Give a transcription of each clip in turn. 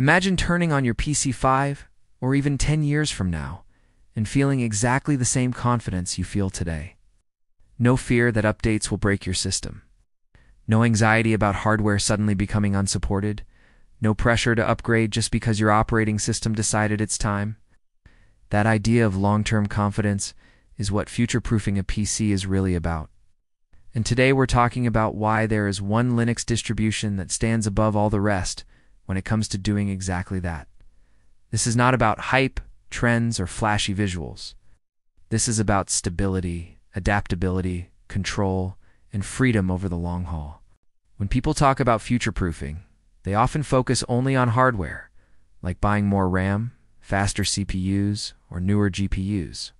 Imagine turning on your PC 5 or even 10 years from now and feeling exactly the same confidence you feel today. No fear that updates will break your system. No anxiety about hardware suddenly becoming unsupported. No pressure to upgrade just because your operating system decided it's time. That idea of long-term confidence is what future-proofing a PC is really about. And today we're talking about why there is one Linux distribution that stands above all the rest when it comes to doing exactly that. This is not about hype, trends, or flashy visuals. This is about stability, adaptability, control, and freedom over the long haul. When people talk about future-proofing, they often focus only on hardware, like buying more RAM, faster CPUs, or newer GPUs.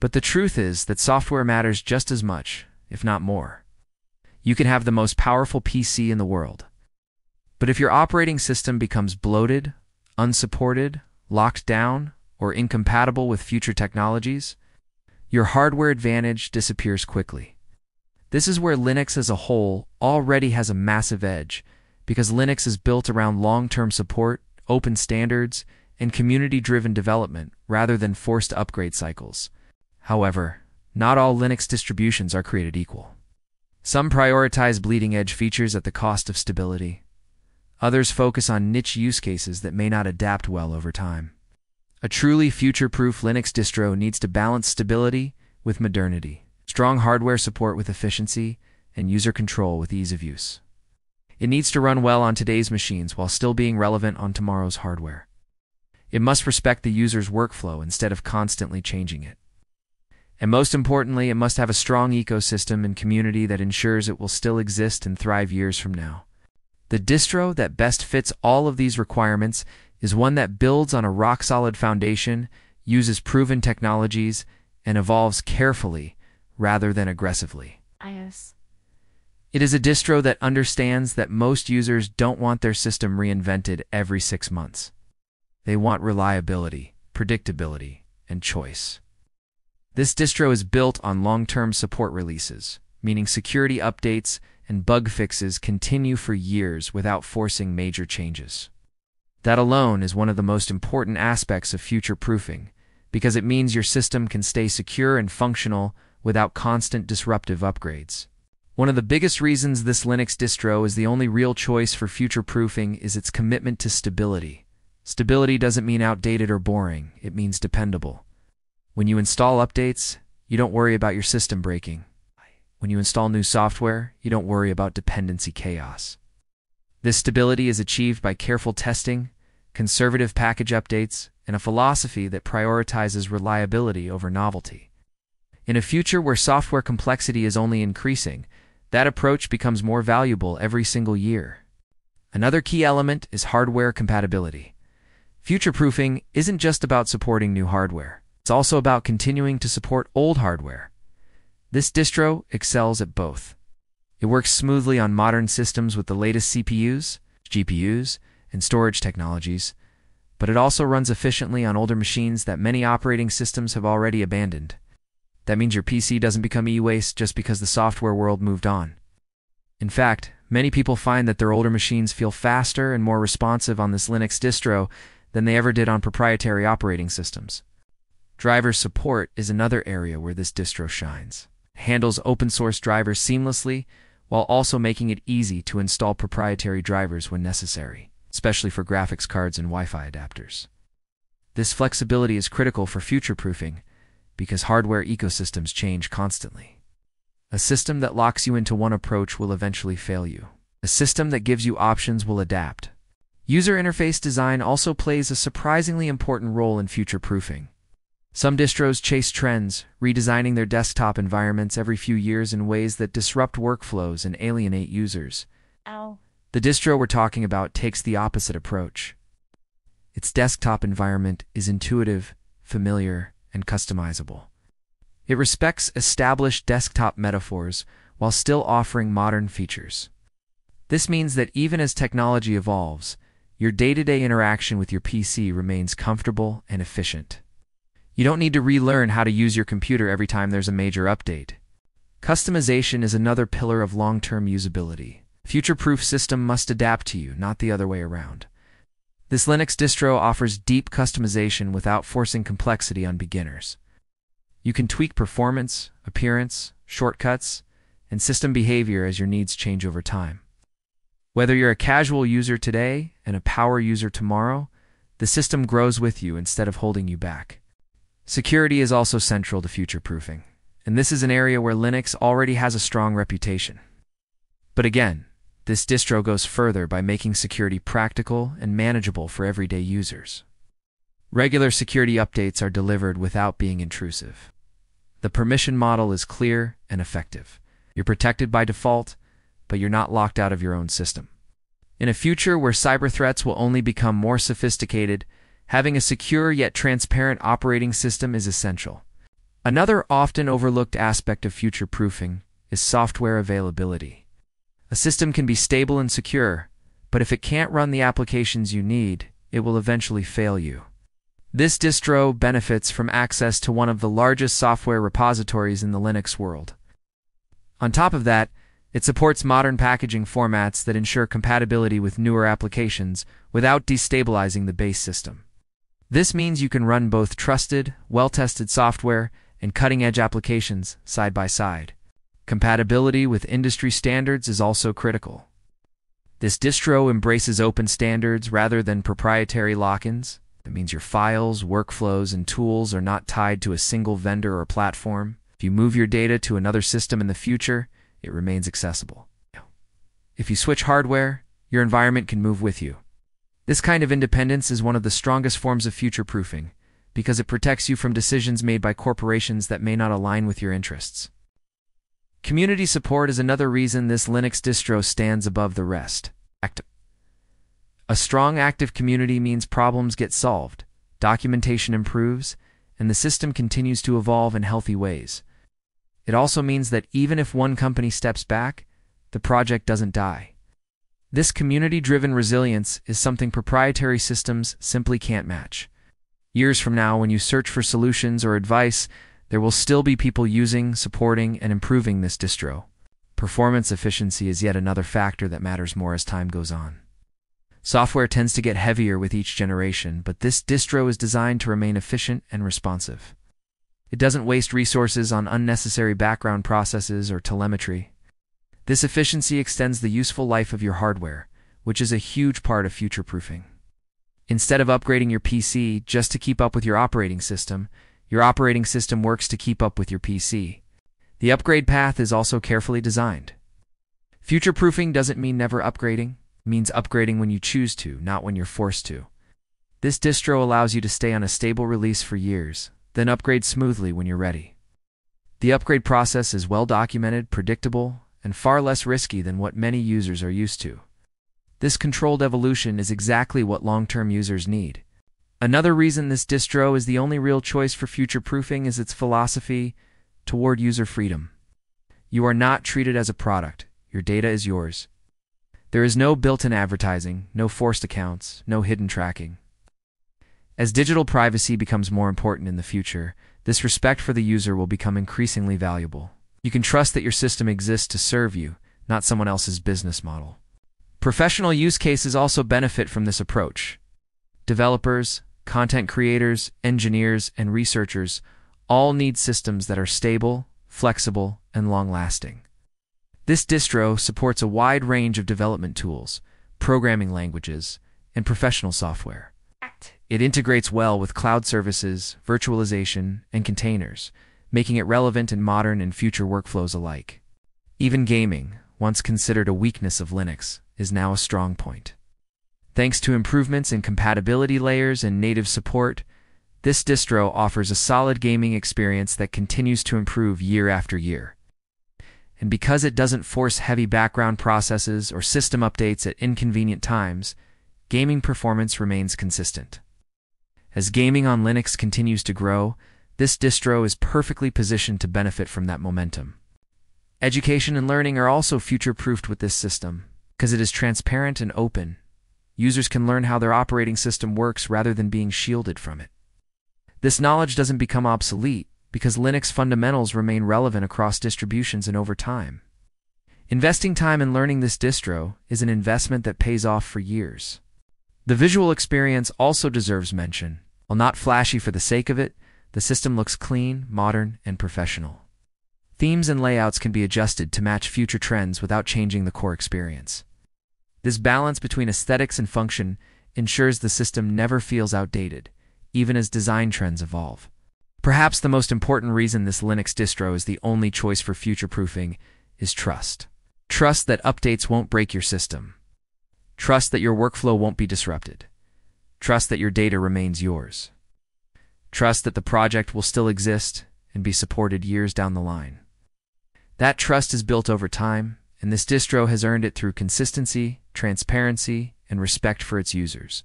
But the truth is that software matters just as much, if not more. You can have the most powerful PC in the world. But if your operating system becomes bloated, unsupported, locked down, or incompatible with future technologies, your hardware advantage disappears quickly. This is where Linux as a whole already has a massive edge, because Linux is built around long-term support, open standards, and community-driven development rather than forced upgrade cycles. However, not all Linux distributions are created equal. Some prioritize bleeding-edge features at the cost of stability. Others focus on niche use cases that may not adapt well over time. A truly future-proof Linux distro needs to balance stability with modernity, strong hardware support with efficiency, and user control with ease of use. It needs to run well on today's machines while still being relevant on tomorrow's hardware. It must respect the user's workflow instead of constantly changing it. And most importantly, it must have a strong ecosystem and community that ensures it will still exist and thrive years from now. The distro that best fits all of these requirements is one that builds on a rock-solid foundation, uses proven technologies, and evolves carefully rather than aggressively. iOS. It is a distro that understands that most users don't want their system reinvented every six months. They want reliability, predictability, and choice. This distro is built on long-term support releases, meaning security updates and bug fixes continue for years without forcing major changes. That alone is one of the most important aspects of future-proofing, because it means your system can stay secure and functional without constant disruptive upgrades. One of the biggest reasons this Linux distro is the only real choice for future-proofing is its commitment to stability. Stability doesn't mean outdated or boring, it means dependable. When you install updates, you don't worry about your system breaking. When you install new software, you don't worry about dependency chaos. This stability is achieved by careful testing, conservative package updates, and a philosophy that prioritizes reliability over novelty. In a future where software complexity is only increasing, that approach becomes more valuable every single year. Another key element is hardware compatibility. Future-proofing isn't just about supporting new hardware. It's also about continuing to support old hardware. This distro excels at both. It works smoothly on modern systems with the latest CPUs, GPUs, and storage technologies, but it also runs efficiently on older machines that many operating systems have already abandoned. That means your PC doesn't become e-waste just because the software world moved on. In fact, many people find that their older machines feel faster and more responsive on this Linux distro than they ever did on proprietary operating systems. Driver support is another area where this distro shines. Handles open source drivers seamlessly while also making it easy to install proprietary drivers when necessary, especially for graphics cards and Wi-Fi adapters. This flexibility is critical for future-proofing because hardware ecosystems change constantly. A system that locks you into one approach will eventually fail you. A system that gives you options will adapt. User interface design also plays a surprisingly important role in future-proofing. Some distros chase trends, redesigning their desktop environments every few years in ways that disrupt workflows and alienate users. Ow. The distro we're talking about takes the opposite approach. Its desktop environment is intuitive, familiar, and customizable. It respects established desktop metaphors while still offering modern features. This means that even as technology evolves, your day-to-day interaction with your PC remains comfortable and efficient. You don't need to relearn how to use your computer every time there's a major update. Customization is another pillar of long-term usability. Future-proof system must adapt to you, not the other way around. This Linux distro offers deep customization without forcing complexity on beginners. You can tweak performance, appearance, shortcuts, and system behavior as your needs change over time. Whether you're a casual user today and a power user tomorrow, the system grows with you instead of holding you back. Security is also central to future-proofing, and this is an area where Linux already has a strong reputation. But again, this distro goes further by making security practical and manageable for everyday users. Regular security updates are delivered without being intrusive. The permission model is clear and effective. You're protected by default, but you're not locked out of your own system. In a future where cyber threats will only become more sophisticated, having a secure yet transparent operating system is essential. Another often overlooked aspect of future proofing is software availability. A system can be stable and secure, but if it can't run the applications you need, it will eventually fail you. This distro benefits from access to one of the largest software repositories in the Linux world. On top of that, it supports modern packaging formats that ensure compatibility with newer applications without destabilizing the base system. This means you can run both trusted, well-tested software and cutting-edge applications side by side. Compatibility with industry standards is also critical. This distro embraces open standards rather than proprietary lock-ins. That means your files, workflows, and tools are not tied to a single vendor or platform. If you move your data to another system in the future, it remains accessible. If you switch hardware, your environment can move with you. This kind of independence is one of the strongest forms of future proofing because it protects you from decisions made by corporations that may not align with your interests. Community support is another reason this Linux distro stands above the rest. A strong active community means problems get solved, documentation improves, and the system continues to evolve in healthy ways. It also means that even if one company steps back, the project doesn't die. This community-driven resilience is something proprietary systems simply can't match. Years from now, when you search for solutions or advice, there will still be people using, supporting, and improving this distro. Performance efficiency is yet another factor that matters more as time goes on. Software tends to get heavier with each generation, but this distro is designed to remain efficient and responsive. It doesn't waste resources on unnecessary background processes or telemetry. This efficiency extends the useful life of your hardware, which is a huge part of future-proofing. Instead of upgrading your PC just to keep up with your operating system, your operating system works to keep up with your PC. The upgrade path is also carefully designed. Future-proofing doesn't mean never upgrading, means upgrading when you choose to, not when you're forced to. This distro allows you to stay on a stable release for years, then upgrade smoothly when you're ready. The upgrade process is well documented, predictable, and far less risky than what many users are used to. This controlled evolution is exactly what long-term users need. Another reason this distro is the only real choice for future-proofing is its philosophy toward user freedom. You are not treated as a product. Your data is yours. There is no built-in advertising, no forced accounts, no hidden tracking. As digital privacy becomes more important in the future, this respect for the user will become increasingly valuable. You can trust that your system exists to serve you, not someone else's business model. Professional use cases also benefit from this approach. Developers, content creators, engineers, and researchers all need systems that are stable, flexible, and long-lasting. This distro supports a wide range of development tools, programming languages, and professional software. It integrates well with cloud services, virtualization, and containers, making it relevant in modern and future workflows alike. Even gaming, once considered a weakness of Linux, is now a strong point. Thanks to improvements in compatibility layers and native support, this distro offers a solid gaming experience that continues to improve year after year. And because it doesn't force heavy background processes or system updates at inconvenient times, gaming performance remains consistent. As gaming on Linux continues to grow, this distro is perfectly positioned to benefit from that momentum. Education and learning are also future-proofed with this system, because it is transparent and open. Users can learn how their operating system works rather than being shielded from it. This knowledge doesn't become obsolete because Linux fundamentals remain relevant across distributions and over time. Investing time in learning this distro is an investment that pays off for years. The visual experience also deserves mention. While not flashy for the sake of it, the system looks clean, modern, and professional. Themes and layouts can be adjusted to match future trends without changing the core experience. This balance between aesthetics and function ensures the system never feels outdated, even as design trends evolve. Perhaps the most important reason this Linux distro is the only choice for future-proofing is trust. Trust that updates won't break your system. Trust that your workflow won't be disrupted. Trust that your data remains yours. Trust that the project will still exist and be supported years down the line. That trust is built over time, and this distro has earned it through consistency, transparency, and respect for its users.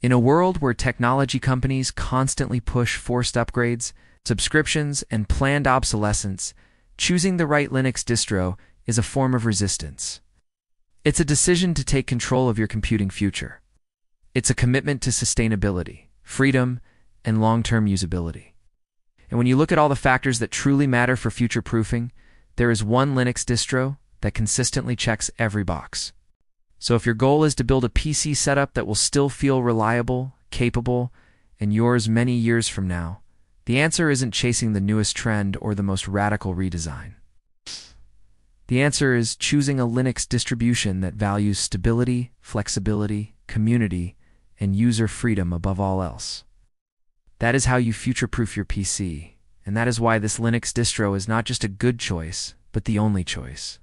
In a world where technology companies constantly push forced upgrades, subscriptions, and planned obsolescence, choosing the right Linux distro is a form of resistance. It's a decision to take control of your computing future. It's a commitment to sustainability, freedom, and long-term usability. And when you look at all the factors that truly matter for future-proofing, there is one Linux distro that consistently checks every box. So if your goal is to build a PC setup that will still feel reliable, capable, and yours many years from now, the answer isn't chasing the newest trend or the most radical redesign. The answer is choosing a Linux distribution that values stability, flexibility, community, and user freedom above all else. That is how you future-proof your PC, and that is why this Linux distro is not just a good choice, but the only choice.